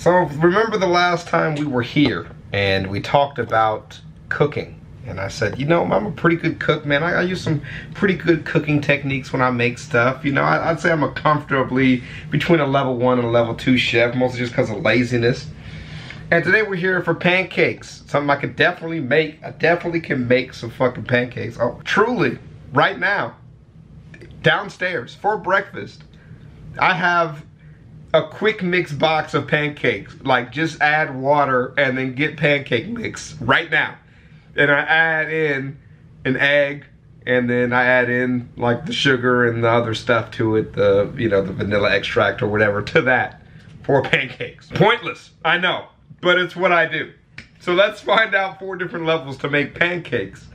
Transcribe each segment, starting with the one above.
So remember the last time we were here and we talked about cooking. And I said, you know, I'm a pretty good cook, man. I, I use some pretty good cooking techniques when I make stuff. You know, I, would say I'm a comfortably between a level one and a level two chef, mostly just because of laziness. And today we're here for pancakes. Something I could definitely make. I definitely can make some fucking pancakes. Oh, truly, right now, downstairs for breakfast, I have a quick mix box of pancakes. Like just add water and then get pancake mix right now. And I add in an egg and then I add in like the sugar and the other stuff to it, the you know, the vanilla extract or whatever to that for pancakes. Pointless, I know, but it's what I do. So let's find out four different levels to make pancakes.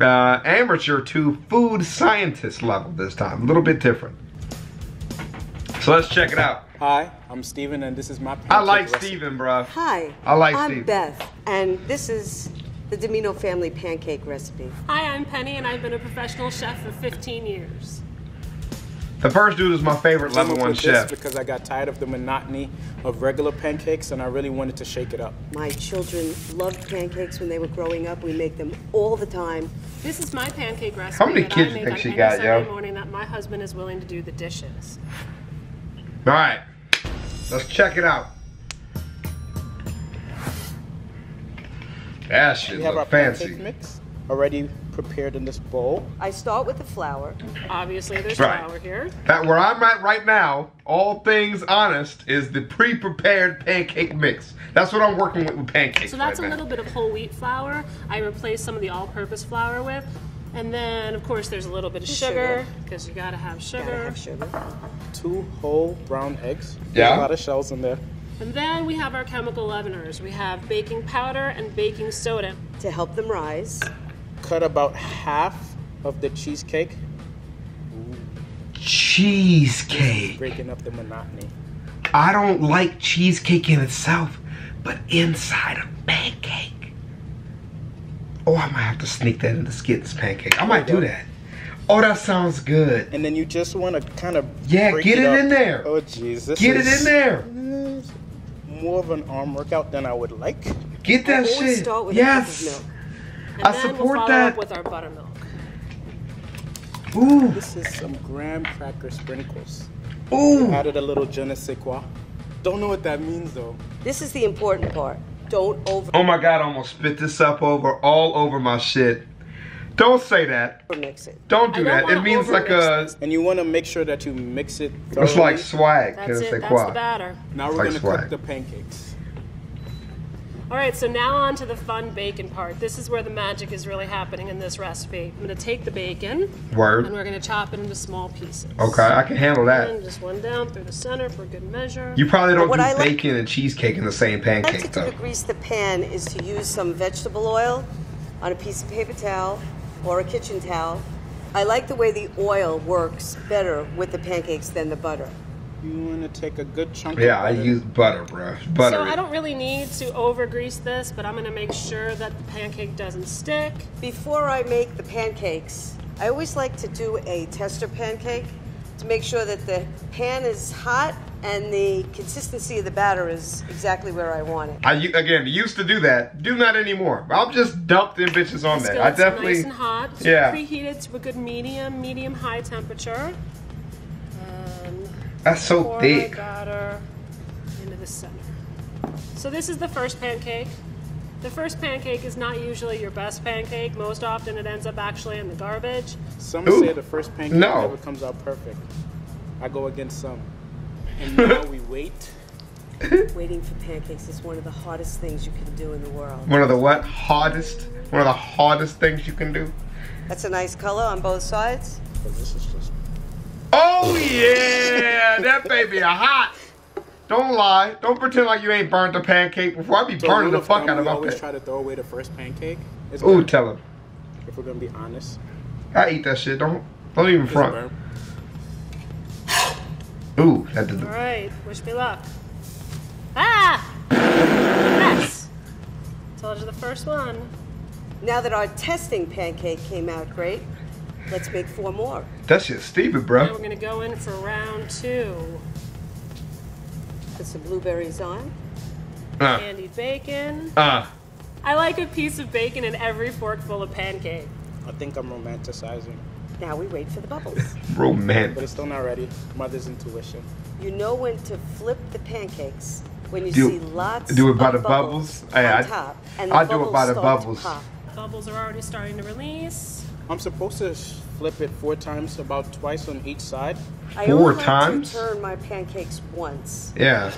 Uh, amateur to food scientist level this time, a little bit different. So let's check it out. Hi, I'm Steven and this is my pancake. I like recipe. Steven, bro. Hi. I like I'm Steven. Beth and this is the Domino family pancake recipe. Hi, I'm Penny and I've been a professional chef for 15 years. The first dude is my favorite level one chef. because I got tired of the monotony of regular pancakes and I really wanted to shake it up. My children loved pancakes when they were growing up. We make them all the time. This is my pancake recipe. How many kids do you think she got, yo? morning that my husband is willing to do the dishes. All right, let's check it out. That shit we have look our fancy. Pancake mix already prepared in this bowl. I start with the flour. Obviously, there's right. flour here. That where I'm at right now, all things honest, is the pre-prepared pancake mix. That's what I'm working with with pancakes. So that's right a now. little bit of whole wheat flour. I replaced some of the all-purpose flour with. And then, of course, there's a little bit of sugar because you gotta have sugar. Gotta have sugar. Two whole brown eggs. Yeah. a lot of shells in there. And then we have our chemical leaveners. We have baking powder and baking soda. To help them rise. Cut about half of the cheesecake. Cheesecake. Breaking up the monotony. I don't like cheesecake in itself, but inside a pancake. Oh, I might have to sneak that into Skitten's pancake. I oh, might do that. Oh, that sounds good. And then you just want to kind of Yeah, get it, it in there. Oh, jeez. Get it in there. More of an arm workout than I would like. Get that shit. start with yes. a milk. And I then support we'll that. up with our buttermilk. Ooh, This is some graham cracker sprinkles. ooh. Added a little je ne sais quoi. Don't know what that means though. This is the important part. Don't over Oh my god, I almost spit this up over all over my shit. Don't say that. mix it. Don't do don't that. It means like a. this. And you want to make sure that you mix it thoroughly. It's like swag. That's it. That's quoi? the batter. Now we're like gonna swag. cook the pancakes. All right, so now on to the fun bacon part. This is where the magic is really happening in this recipe. I'm gonna take the bacon Word. and we're gonna chop it into small pieces. Okay, I can handle that. And just one down through the center for good measure. You probably don't What do I like- bacon and cheesecake in the same What I like pancake to do though. to grease the pan is to use some vegetable oil on a piece of paper towel or a kitchen towel. I like the way the oil works better with the pancakes than the butter. You want to take a good chunk. Yeah, of I butter. use butter, bro. Butter. so it. I don't really need to over grease this, but I'm gonna make sure that the pancake doesn't stick. Before I make the pancakes, I always like to do a tester pancake to make sure that the pan is hot and the consistency of the batter is exactly where I want it. I u- again used to do that. Do not anymore. I'll just dump them bitches on The there. I skillet's definitely. nice and hot. So yeah. Preheated to a good medium, medium high temperature. And That's so pour thick. my batter into the center. So this is the first pancake. The first pancake is not usually your best pancake. Most often it ends up actually in the garbage. Some Ooh. say the first pancake No. never comes out perfect. I go against some. And now we wait. Waiting for pancakes is one of the hardest things you can do in the world. One of the what? Hardest. One of the hardest things you can do. That's a nice color on both sides. 'cause this is just Oh yeah, that baby a hot. Don't lie. Don't pretend like you ain't burnt the pancake before. I be So burning the fuck out of we my always pit. try to throw away the first pancake. It's Ooh, burnt, tell him. if we're gonna be honest. I eat that shit. Don't don't even It's front. Ooh, that did. All right, wish me luck. Ah! Yes! Told you the first one. Now that our testing pancake came out great, let's make four more. That shit stupid, Now bro. we're gonna go in for round two. Put some blueberries on. Uh, Candied bacon. uh. I like a piece of bacon in every forkful of pancake. I think I'm romanticizing, Now we wait for the bubbles. Romantic. But it's still not ready. Mother's intuition. You know when to flip the pancakes when you Do- see lots do it by of the bubbles? on I- I- top, and the I'll do it bubbles by the start to bubbles. pop. Bubbles are already starting to release. I'm supposed to flip it four times, about twice on each side. I Four only like times? to turn my pancakes once. Yeah.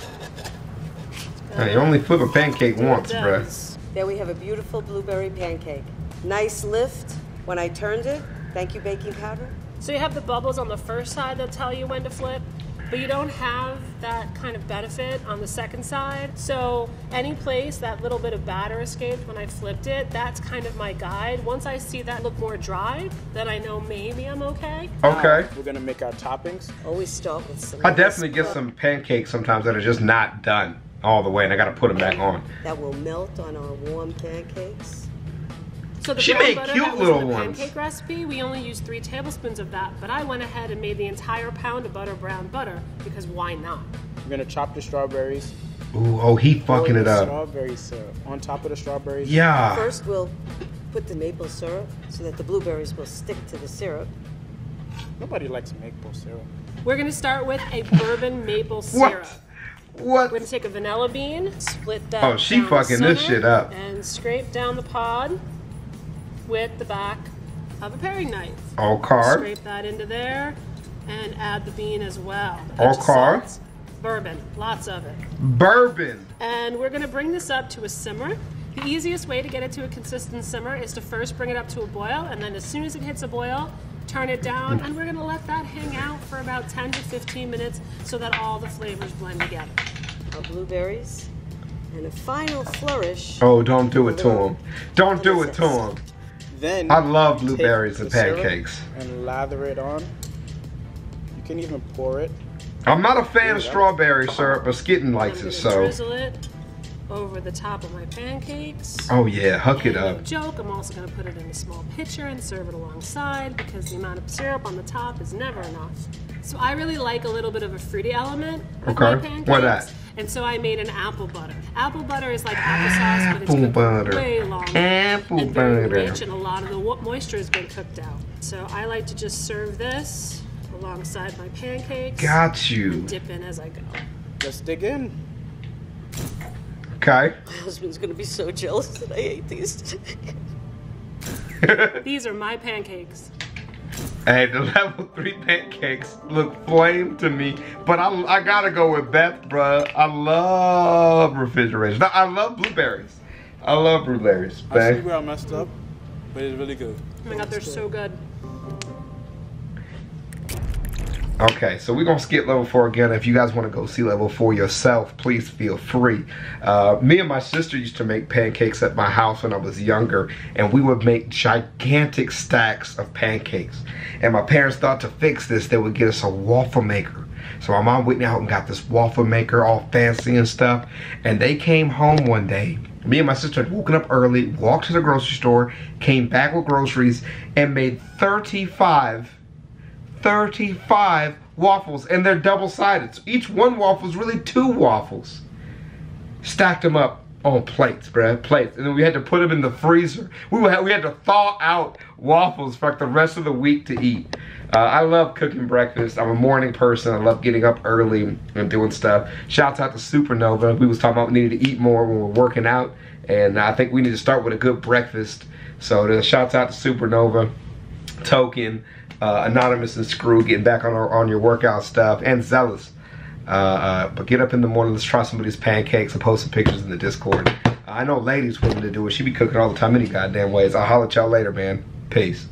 You only flip a pancake Do once, bruh. does. There we have a beautiful blueberry pancake. Nice lift when I turned it. Thank you, baking powder. So you have the bubbles on the first side that tell you when to flip, but you don't have that kind of benefit on the second side. So any place that little bit of batter escaped when I flipped it, that's kind of my guide. Once I see that look more dry, then I know maybe I'm okay. Okay. Uh, we're gonna make our toppings. Always start with some. I definitely get cooked- some pancakes sometimes that are just not done all the way, and I gotta put them back on. That will melt on our warm pancakes. So the She brown made butter cute that was little in the ones. pancake recipe, we only used three tablespoons of that, but I went ahead and made the entire pound of butter brown butter because why not? We're gonna chop the strawberries. Ooh, oh, he fucking it up. Strawberry syrup on top of the strawberries. Yeah. First, we'll put the maple syrup so that the blueberries will stick to the syrup. Nobody likes maple syrup. We're gonna start with a bourbon maple syrup. What? We're gonna take a vanilla bean, split that. Oh, she down the fucking this shit up. And scrape down the pod with the back of a paring knife. All carb. Scrape that into there, and add the bean as well. All pinch carb? salt, Bourbon, lots of it. Bourbon. And we're gonna bring this up to a simmer. The easiest way to get it to a consistent simmer is to first bring it up to a boil, and then as soon as it hits a boil, turn it down, and we're gonna let that hang out for about 10 to 15 minutes so that all the flavors blend together. Our blueberries. And a final flourish. Oh, don't do it to him. Don't do it to him. Then I love blueberries and pancakes. And lather it on. You can even pour it. I'm not a fan of strawberry syrup, but Skitten I'm likes gonna it, so. drizzle it over the top of my pancakes. Oh yeah, hook it up. joke, I'm also going to put it in a small pitcher and serve it alongside because the amount of syrup on the top is never enough. So I really like a little bit of a fruity element with my Okay, pancakes. why that? And so I made an apple butter. Apple butter is like applesauce, but it's Apple cooked butter. way longer. Apple and very butter. rich, and a lot of the moisture has been cooked out. So I like to just serve this alongside my pancakes. Got you. Dip in as I go. Let's dig in. Okay. My husband's gonna be so jealous that I ate these. These are my pancakes. Hey, the level three pancakes look flame to me, but I, I gotta go with Beth, bruh. I love refrigeration. No, I love blueberries. I love blueberries, I see babe. where I messed up, but it's really good. Oh my god, they're so good. Okay, so we're gonna skip level four again. If you guys want to go see level four yourself, please feel free. Uh, me and my sister used to make pancakes at my house when I was younger, and we would make gigantic stacks of pancakes. And my parents thought to fix this, they would get us a waffle maker. So my mom went out and got this waffle maker, all fancy and stuff. And they came home one day. Me and my sister had woken up early, walked to the grocery store, came back with groceries, and made 35 35 waffles and they're double sided. So each one waffle is really two waffles. Stacked them up on plates, bruh, plates. And then we had to put them in the freezer. We had, we had to thaw out waffles for like the rest of the week to eat. Uh, I love cooking breakfast. I'm a morning person. I love getting up early and doing stuff. Shouts out to Supernova. We was talking about needing to eat more when we're working out. And I think we need to start with a good breakfast. So the shouts out to Supernova. Token, uh, Anonymous, and Screw getting back on our, on your workout stuff, and Zealous. Uh, uh, but get up in the morning, let's try some of these pancakes and post some pictures in the Discord. I know ladies willing to do it. She be cooking all the time any goddamn ways. I'll holler at y'all later, man. Peace.